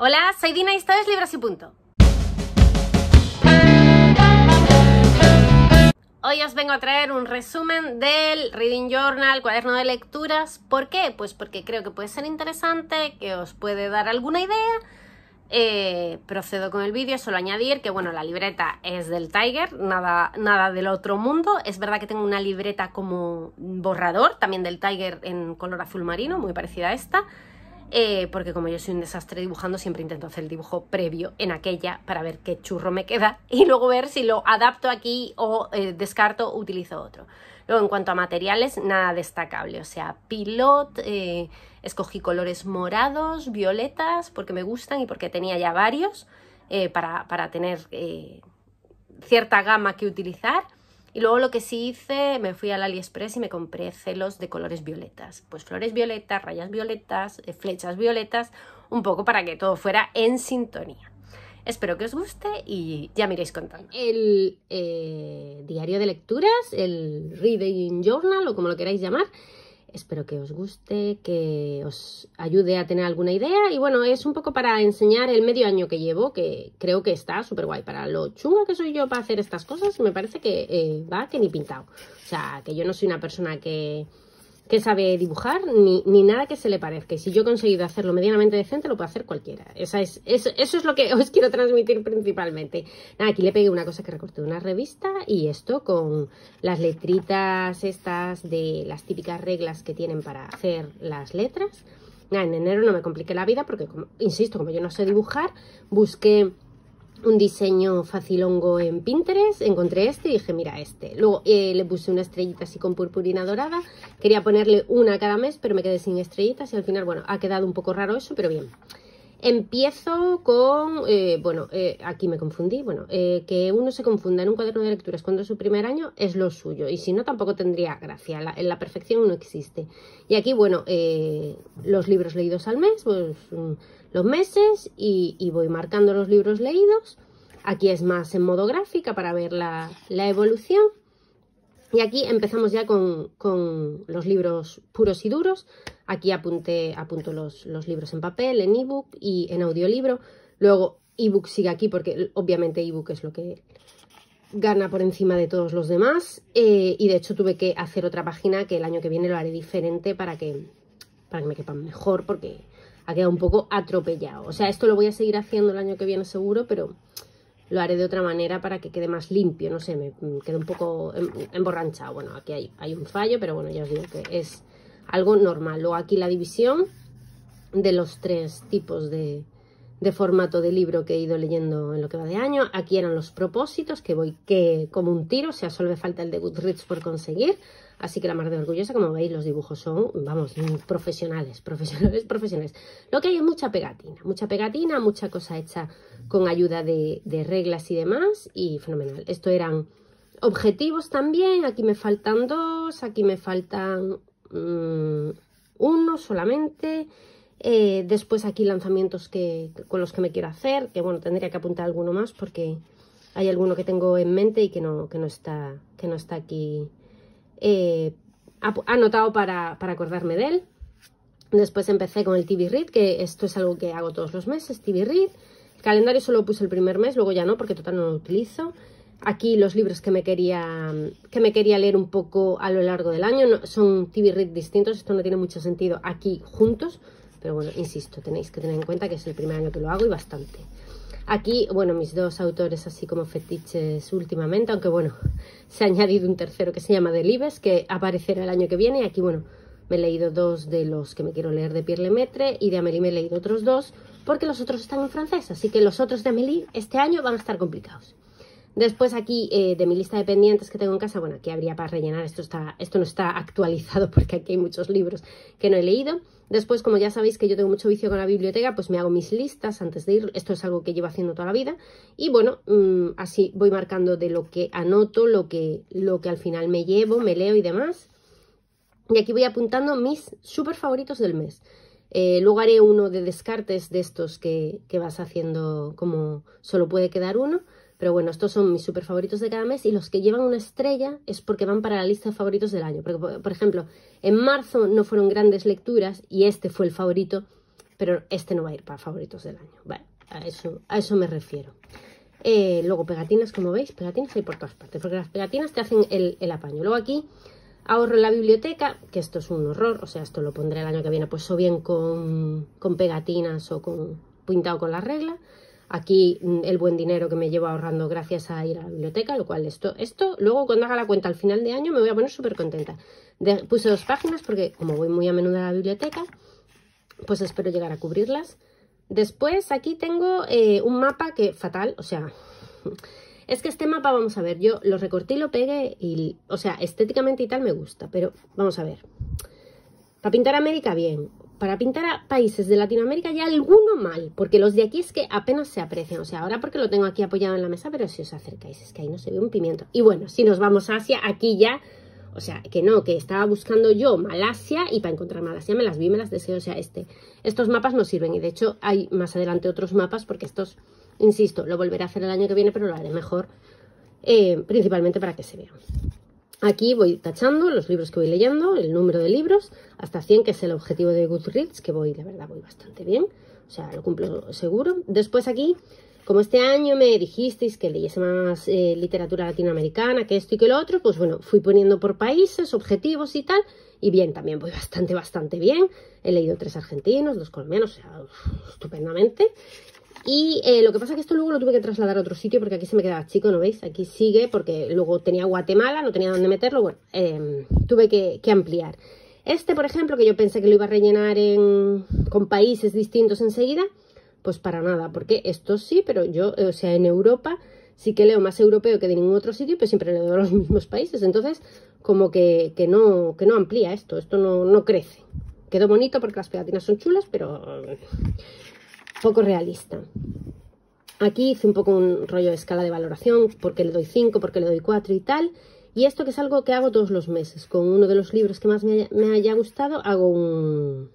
Hola, soy Dina y esto es Libros y Punto. Hoy os vengo a traer un resumen del Reading Journal, cuaderno de lecturas. ¿Por qué? Pues porque creo que puede ser interesante, que os puede dar alguna idea. Eh, procedo con el vídeo, solo añadir que bueno, la libreta es del Tiger, nada, nada del otro mundo. Es verdad que tengo una libreta como borrador, también del Tiger en color azul marino, muy parecida a esta. Eh, porque como yo soy un desastre dibujando, siempre intento hacer el dibujo previo en aquella para ver qué churro me queda y luego ver si lo adapto aquí o eh, descarto utilizo otro. Luego, en cuanto a materiales, nada destacable, o sea, pilot, eh, escogí colores morados, violetas, porque me gustan y porque tenía ya varios para, para, tener cierta gama que utilizar. Y luego lo que sí hice, me fui al AliExpress y me compré celos de colores violetas. Pues flores violetas, rayas violetas, eh, flechas violetas, un poco para que todo fuera en sintonía. Espero que os guste y ya me iréis contando. El eh, diario de lecturas, el Reading Journal o como lo queráis llamar, Espero que os guste, que os ayude a tener alguna idea. Y bueno, es un poco para enseñar el medio año que llevo, que creo que está súper guay. Para lo chunga que soy yo para hacer estas cosas, me parece que eh, va que ni pintado. O sea, que yo no soy una persona que que sabe dibujar ni, ni, nada que se le parezca. Y si yo he conseguido hacerlo medianamente decente, lo puede hacer cualquiera. Esa es, eso, es lo que os quiero transmitir principalmente. Aquí le pegué una cosa que recorté de una revista y esto con las letritas estas de las típicas reglas que tienen para hacer las letras. Nada, en enero no me compliqué la vida porque, insisto, como yo no sé dibujar, busqué un diseño facilongo en Pinterest, encontré este y dije, mira este. Luego eh, le puse una estrellita así con purpurina dorada, quería ponerle una cada mes, pero me quedé sin estrellitas y al final, bueno, ha quedado un poco raro eso, pero bien. Empiezo con, eh, bueno, eh, aquí me confundí, bueno, que uno se confunda en un cuaderno de lecturas cuando es su primer año es lo suyo y si no tampoco tendría gracia, en la perfección no existe. Y aquí, bueno, los libros leídos al mes, pues mm, los meses y, voy marcando los libros leídos. Aquí es más en modo gráfica para ver la, evolución. Y aquí empezamos ya con, los libros puros y duros. Aquí apunté, apunto los, libros en papel, en ebook y en audiolibro. Luego ebook sigue aquí porque obviamente ebook es lo que gana por encima de todos los demás. Eh, y de hecho tuve que hacer otra página que el año que viene lo haré diferente para que, para que me quepan mejor porque ha quedado un poco atropellado. O sea, esto lo voy a seguir haciendo el año que viene seguro, pero lo haré de otra manera para que quede más limpio, no sé, me quede un poco em, emborranchado. Bueno, aquí hay, un fallo, pero bueno, ya os digo que es algo normal. Luego aquí la división de los tres tipos de, de formato de libro que he ido leyendo en lo que va de año. Aquí eran los propósitos, que voy que como un tiro, o sea, solo me falta el de Goodreads por conseguir. Así que la mar de orgullosa, como veis, los dibujos son, vamos, profesionales, profesionales, profesionales. Lo que hay es mucha pegatina, mucha pegatina, mucha cosa hecha con ayuda de, reglas y demás, y fenomenal. Esto eran objetivos también, aquí me faltan dos, aquí me faltan mm, uno solamente. Eh, después aquí lanzamientos que, con los que me quiero hacer, que bueno, tendría que apuntar alguno más porque hay alguno que tengo en mente y que no, que no, está, que no está aquí eh, anotado para, acordarme de él. Después empecé con el TV Read, que esto es algo que hago todos los meses, TV Read. Calendario solo puse el primer mes, luego ya no, porque total no lo utilizo. Aquí los libros que me quería, que me quería leer un poco a lo largo del año son TV Read distintos, esto no tiene mucho sentido aquí juntos, pero bueno, insisto, tenéis que tener en cuenta que es el primer año que lo hago y bastante. Aquí, bueno, mis dos autores así como fetiches últimamente, aunque bueno, se ha añadido un tercero que se llama Delibes, que aparecerá el año que viene. Aquí, bueno, me he leído dos de los que me quiero leer de Pierre Lemaitre y de Amélie me he leído otros dos, porque los otros están en francés, así que los otros de Amélie este año van a estar complicados. Después aquí eh, de mi lista de pendientes que tengo en casa, bueno, aquí habría para rellenar, esto, está, esto no está actualizado porque aquí hay muchos libros que no he leído. Después, como ya sabéis que yo tengo mucho vicio con la biblioteca, pues me hago mis listas antes de ir. Esto es algo que llevo haciendo toda la vida. Y bueno, mm, así voy marcando de lo que anoto, lo que, lo que al final me llevo, me leo y demás. Y aquí voy apuntando mis súper favoritos del mes. Eh, luego haré uno de descartes de estos que, que vas haciendo como solo puede quedar uno. Pero bueno, estos son mis super favoritos de cada mes y los que llevan una estrella es porque van para la lista de favoritos del año. Porque, por ejemplo, en marzo no fueron grandes lecturas y este fue el favorito pero este no va a ir para favoritos del año. Vale, a eso, a eso me refiero. Eh, luego pegatinas, como veis, pegatinas hay por todas partes, porque las pegatinas te hacen el, apaño. Luego aquí ahorro en la biblioteca, que esto es un horror, o sea, esto lo pondré el año que viene, pues o bien con, con pegatinas o con pintado con la regla. Aquí mm, el buen dinero que me llevo ahorrando gracias a ir a la biblioteca, lo cual esto, esto luego cuando haga la cuenta al final de año me voy a poner súper contenta. puse dos páginas porque como voy muy a menudo a la biblioteca, pues espero llegar a cubrirlas. Después aquí tengo eh, un mapa que fatal, o sea, es que este mapa, vamos a ver, yo lo recorté y lo pegué y, o sea, estéticamente y tal me gusta, pero vamos a ver. Para pintar América, bien. Para pintar a países de Latinoamérica ya alguno mal, porque los de aquí es que apenas se aprecian. O sea, ahora porque lo tengo aquí apoyado en la mesa, pero si os acercáis es que ahí no se ve un pimiento. Y bueno, si nos vamos a Asia, aquí ya o sea, que no, que estaba buscando yo Malasia y para encontrar Malasia me las vi, me las deseo. O sea, este, estos mapas no sirven y de hecho hay más adelante otros mapas porque estos, insisto, lo volveré a hacer el año que viene, pero lo haré mejor, eh, principalmente para que se vean. Aquí voy tachando los libros que voy leyendo, el número de libros, hasta 100, que es el objetivo de Goodreads, que voy, la verdad, voy bastante bien. O sea, lo cumplo seguro. Después aquí como este año me dijisteis que leyese más eh, literatura latinoamericana, que esto y que lo otro, pues bueno, fui poniendo por países, objetivos y tal. Y bien, también voy bastante, bastante bien. He leído tres argentinos, dos colombianos, o sea, estupendamente. Y eh, lo que pasa es que esto luego lo tuve que trasladar a otro sitio porque aquí se me quedaba chico, ¿no veis? Aquí sigue porque luego tenía Guatemala, no tenía dónde meterlo, bueno, em, tuve que, ampliar. Este, por ejemplo, que yo pensé que lo iba a rellenar con países distintos enseguida, pues para nada, porque esto sí, pero yo, o sea, en Europa sí que leo más europeo que de ningún otro sitio, pero siempre leo de los mismos países. Entonces, como que, que, no, que no amplía esto, esto no, no crece. Quedó bonito porque las pegatinas son chulas, pero poco realista. Aquí hice un poco un rollo de escala de valoración, porque le doy 5, porque le doy 4 y tal. Y esto que es algo que hago todos los meses. Con uno de los libros que más me me haya gustado, hago un,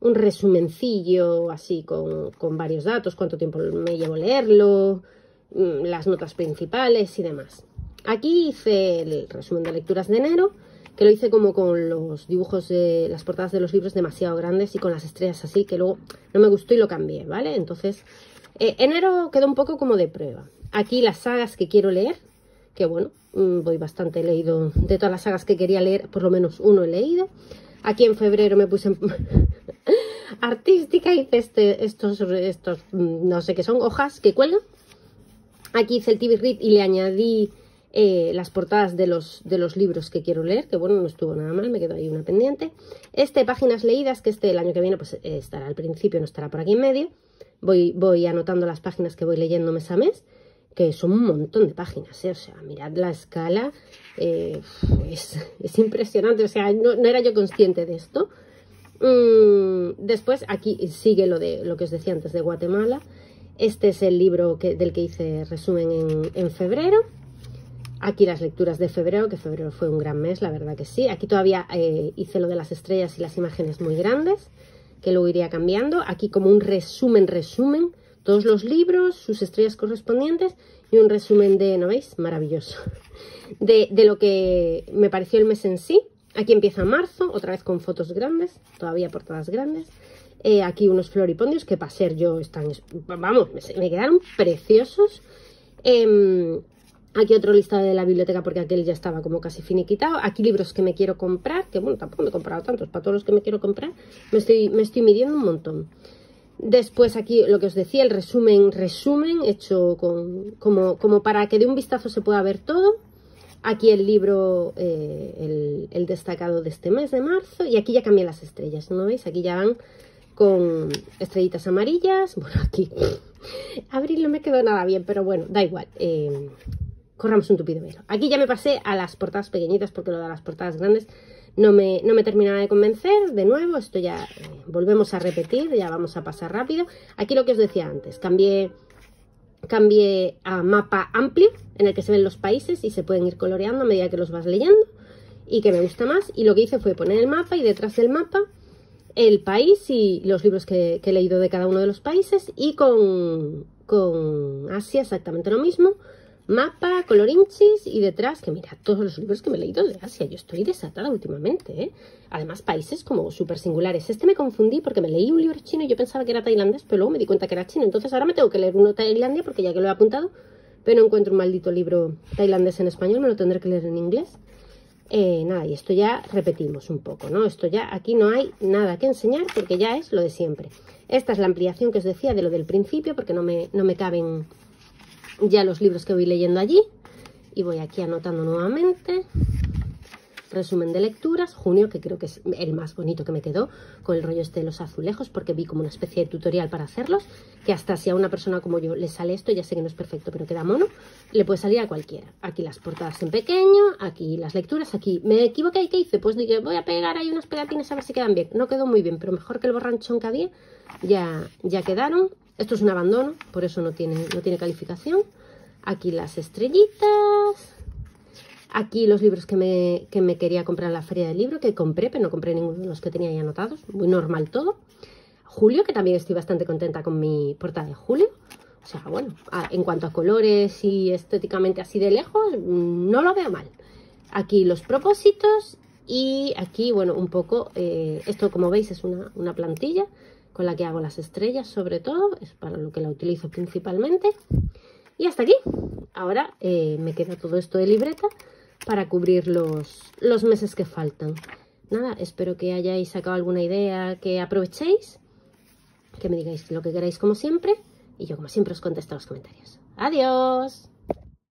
resumencillo así con, varios datos, cuánto tiempo me llevo leerlo, mm, las notas principales y demás. Aquí hice el resumen de lecturas de enero, que lo hice como con los dibujos de las portadas de los libros demasiado grandes y con las estrellas así, que luego no me gustó y lo cambié, ¿vale? Entonces, eh, enero quedó un poco como de prueba. Aquí las sagas que quiero leer, que bueno, mm, voy bastante leído, de todas las sagas que quería leer, por lo menos uno he leído. Aquí en febrero me puse artística, hice este, estos, estos, mm, no sé qué son, hojas que cuelgan. Aquí hice el TV y le añadí eh, las portadas de los, de los libros que quiero leer, que bueno, no estuvo nada mal, me quedó ahí una pendiente. Este, páginas leídas, que este el año que viene pues estará al principio, no estará por aquí en medio. Voy, voy anotando las páginas que voy leyendo mes a mes que son un montón de páginas, ¿eh? o sea, mirad la escala, eh, es, impresionante, o sea, no, era yo consciente de esto. Mm, después, aquí sigue lo de lo que os decía antes de Guatemala. Este es el libro que, del que hice resumen en, febrero. Aquí las lecturas de febrero, que febrero fue un gran mes, la verdad que sí. Aquí todavía eh, hice lo de las estrellas y las imágenes muy grandes, que luego iría cambiando. Aquí como un resumen, resumen todos los libros, sus estrellas correspondientes y un resumen de, ¿no veis? Maravilloso. De, lo que me pareció el mes en sí. Aquí empieza marzo, otra vez con fotos grandes, todavía portadas grandes. Eh, aquí unos floripondios que para ser yo están, vamos, me, quedaron preciosos. Em, aquí otro listado de la biblioteca porque aquel ya estaba como casi finiquitado. Aquí libros que me quiero comprar, que bueno, tampoco me he comprado tantos, para todos los que me quiero comprar me estoy, me estoy midiendo un montón. Después aquí lo que os decía, el resumen, resumen hecho con, como, como para que de un vistazo se pueda ver todo. Aquí el libro, eh, el, destacado de este mes de marzo. Y aquí ya cambié las estrellas, ¿no veis? Aquí ya van con estrellitas amarillas. Bueno, aquí abril no me quedó nada bien, pero bueno, da igual. Eh, corramos un tupido velo. Aquí ya me pasé a las portadas pequeñitas porque lo de las portadas grandes no me, no me terminaba de convencer, de nuevo, esto ya eh, volvemos a repetir, ya vamos a pasar rápido. Aquí lo que os decía antes, cambié, cambié a mapa amplio, en el que se ven los países y se pueden ir coloreando a medida que los vas leyendo, y que me gusta más, y lo que hice fue poner el mapa y detrás del mapa el país y los libros que, he leído de cada uno de los países, y con, con Asia exactamente lo mismo, mapa, colorinchis y detrás, que mira, todos los libros que me he leído de Asia. Yo estoy desatada últimamente, ¿eh? Además, países como súper singulares. Este me confundí porque me leí un libro chino y yo pensaba que era tailandés, pero luego me di cuenta que era chino. Entonces ahora me tengo que leer uno tailandés porque ya que lo he apuntado, pero no encuentro un maldito libro tailandés en español, me lo tendré que leer en inglés. Eh, nada, y esto ya repetimos un poco, ¿no? Esto ya, aquí no hay nada que enseñar porque ya es lo de siempre. Esta es la ampliación que os decía de lo del principio porque no me, no me caben ya los libros que voy leyendo allí. Y voy aquí anotando nuevamente. Resumen de lecturas, junio, que creo que es el más bonito que me quedó, con el rollo este de los azulejos, porque vi como una especie de tutorial para hacerlos, que hasta si a una persona como yo le sale esto, ya sé que no es perfecto, pero queda mono, le puede salir a cualquiera. Aquí las portadas en pequeño, aquí las lecturas, aquí me equivoqué, ¿qué hice? Pues dije, voy a pegar ahí unas pegatinas a ver si quedan bien. No quedó muy bien, pero mejor que el borranchón que había, ya, ya quedaron. Esto es un abandono, por eso no tiene, no tiene calificación. Aquí las estrellitas. Aquí los libros que me, que me quería comprar en la feria del libro, que compré, pero no compré ninguno de los que tenía ahí anotados. Muy normal todo. Julio, que también estoy bastante contenta con mi portada de Julio. O sea, bueno, en cuanto a colores y estéticamente así de lejos, no lo veo mal. Aquí los propósitos y aquí, bueno, un poco, eh, esto como veis es una, una plantilla con la que hago las estrellas sobre todo, es para lo que la utilizo principalmente. Y hasta aquí. Ahora eh, me queda todo esto de libreta para cubrir los, los meses que faltan. Nada, espero que hayáis sacado alguna idea, que aprovechéis, que me digáis lo que queráis como siempre, y yo como siempre os contesto los comentarios. ¡Adiós!